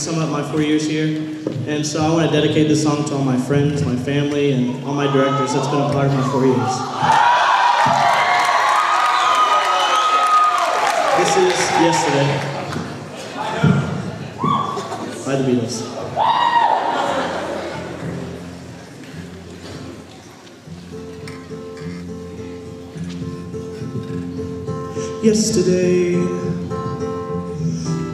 sum up my four years here, and so I want to dedicate this song to all my friends, my family, and all my directors that's been a part of my four years. This is Yesterday by the Beatles. Yesterday,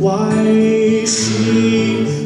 Why she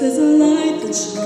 there's a light that shines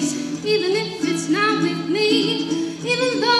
even if it's not with me, even though.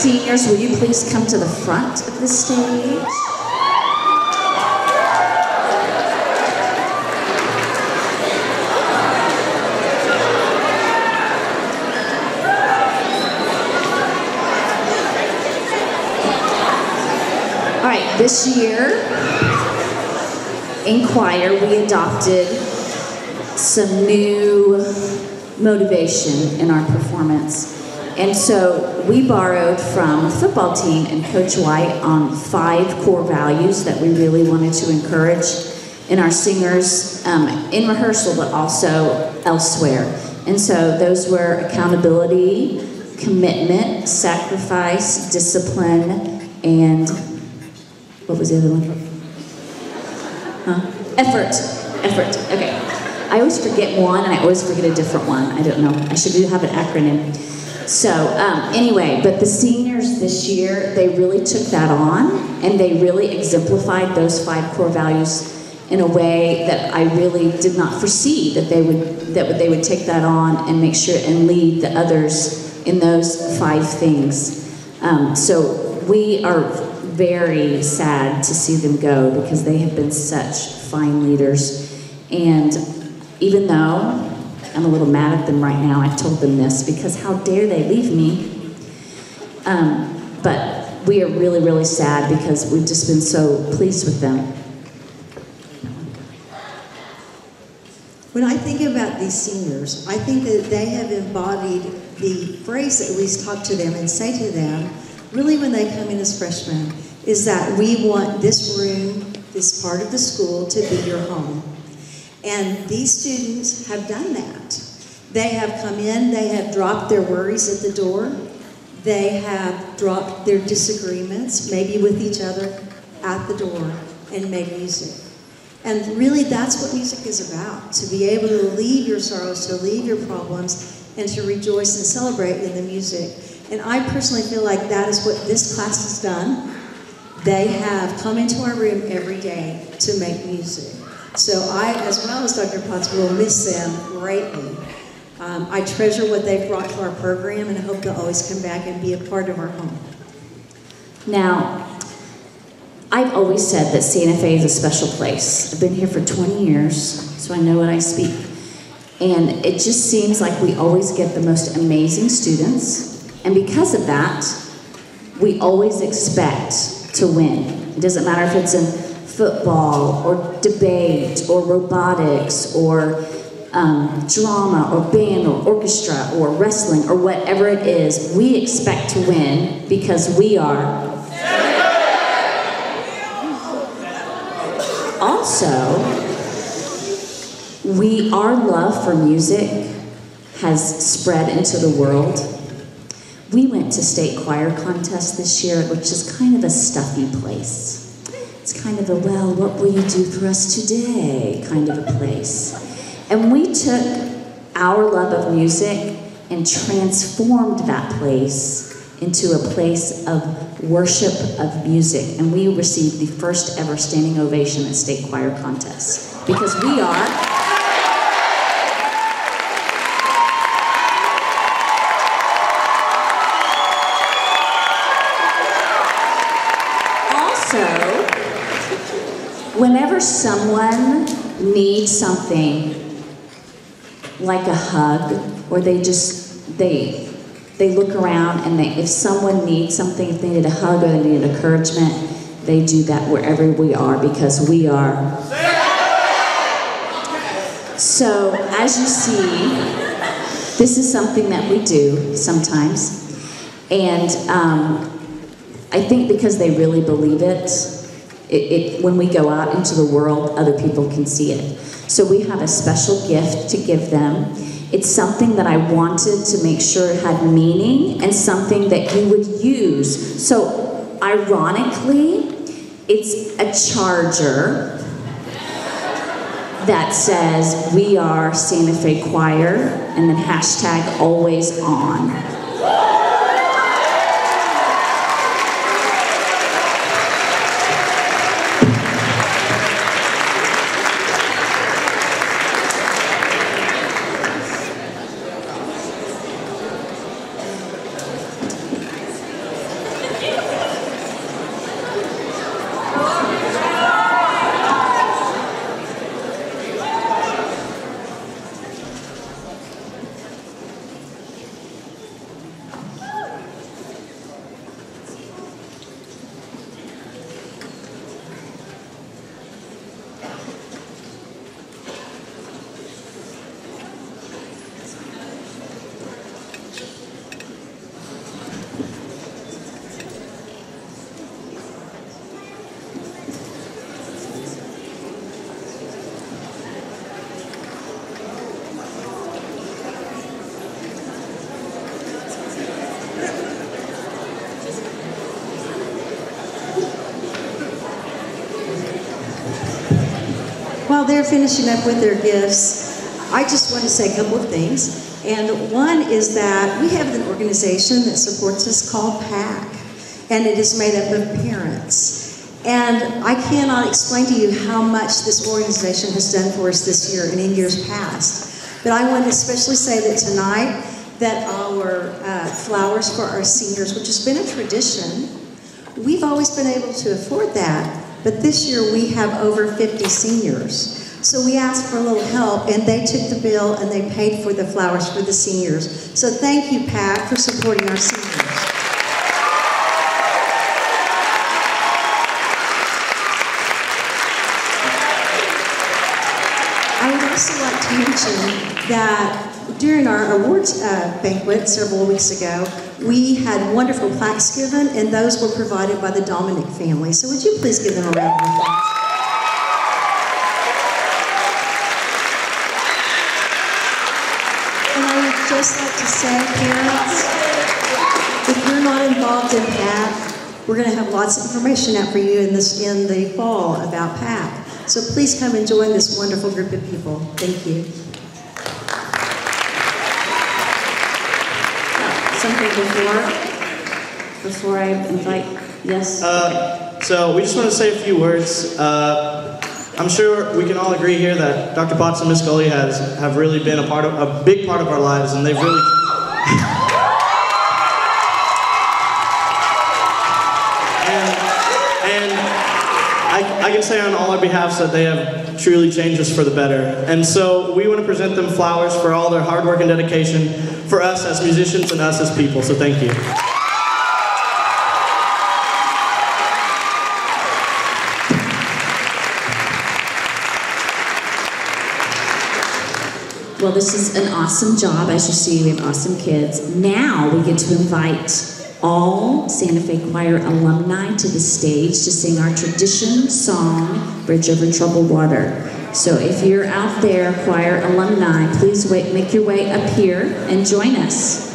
Seniors, will you please come to the front of the stage? All right, this year in choir we adopted some new motivation in our performance. and so we borrowed from the football team and Coach White on five core values that we really wanted to encourage in our singers um, in rehearsal, but also elsewhere. And so those were accountability, commitment, sacrifice, discipline, and what was the other one? Huh? Effort. Effort. Okay. I always forget one and I always forget a different one. I don't know. I should have an acronym. So um, anyway, but the seniors this year, they really took that on and they really exemplified those five core values in a way that I really did not foresee that they would that they would take that on and make sure and lead the others in those five things. Um, so we are very sad to see them go because they have been such fine leaders. And even though I'm a little mad at them right now, I've told them this because how dare they leave me? Um, but we are really, really sad because we've just been so pleased with them. When I think about these seniors, I think that they have embodied the phrase that we talk to them and say to them, really when they come in as freshmen, is that we want this room, this part of the school, to be your home. And these students have done that. They have come in, they have dropped their worries at the door, they have dropped their disagreements, maybe with each other, at the door, and made music. And really, that's what music is about to be able to leave your sorrows, to leave your problems, and to rejoice and celebrate in the music. And I personally feel like that is what this class has done. They have come into our room every day to make music. So I, as well as Dr. Potts, will miss them greatly. Um, I treasure what they've brought to our program and I hope they'll always come back and be a part of our home. Now, I've always said that Santa Fe is a special place. I've been here for 20 years, so I know what I speak. And it just seems like we always get the most amazing students. And because of that, we always expect to win. It doesn't matter if it's in football or debate or robotics or um, drama or band or orchestra or wrestling or whatever it is, we expect to win because we are. Also, we our love for music has spread into the world. We went to state choir contest this year, which is kind of a stuffy place. It's kind of a well, what will you do for us today kind of a place. And we took our love of music and transformed that place into a place of worship of music. And we received the first ever standing ovation at state choir contest because we are. Also, whenever someone needs something like a hug or they just they they look around and they if someone needs something if they need a hug or they need encouragement they do that wherever we are because we are. So as you see this is something that we do sometimes. And um, i think because they really believe it it, it, when we go out into the world, other people can see it. So we have a special gift to give them. It's something that I wanted to make sure had meaning and something that you would use. So ironically, it's a charger that says we are Santa Fe Choir and then hashtag always on. They're finishing up with their gifts, I just want to say a couple of things. And one is that we have an organization that supports us called PAC, and it is made up of parents. And I cannot explain to you how much this organization has done for us this year and in years past. But I want to especially say that tonight, that our uh, flowers for our seniors, which has been a tradition, we've always been able to afford that. But this year we have over 50 seniors. So we asked for a little help, and they took the bill and they paid for the flowers for the seniors. So thank you, Pat, for supporting our seniors. I would also like to mention that during our awards uh, banquet several weeks ago, we had wonderful plaques given, and those were provided by the Dominic family. So would you please give them a round of applause? And I would just like to say, parents, if you're not involved in PAC, we're going to have lots of information out for you in this in the fall about PAC. So please come and join this wonderful group of people. Thank you. Something before, before I invite, yes? Uh, so we just want to say a few words. Uh, I'm sure we can all agree here that Dr. Potts and Miss Gully has have really been a part of a big part of our lives, and they've really. and and I, I can say on all our behalfs that they have truly changed us for the better. And so we want to present them flowers for all their hard work and dedication for us as musicians and us as people. So thank you. Well, this is an awesome job. As you see, we have awesome kids. Now we get to invite all Santa Fe Choir alumni to the stage to sing our tradition song, Bridge Over Troubled Water. So if you're out there, choir alumni, please wait, make your way up here and join us.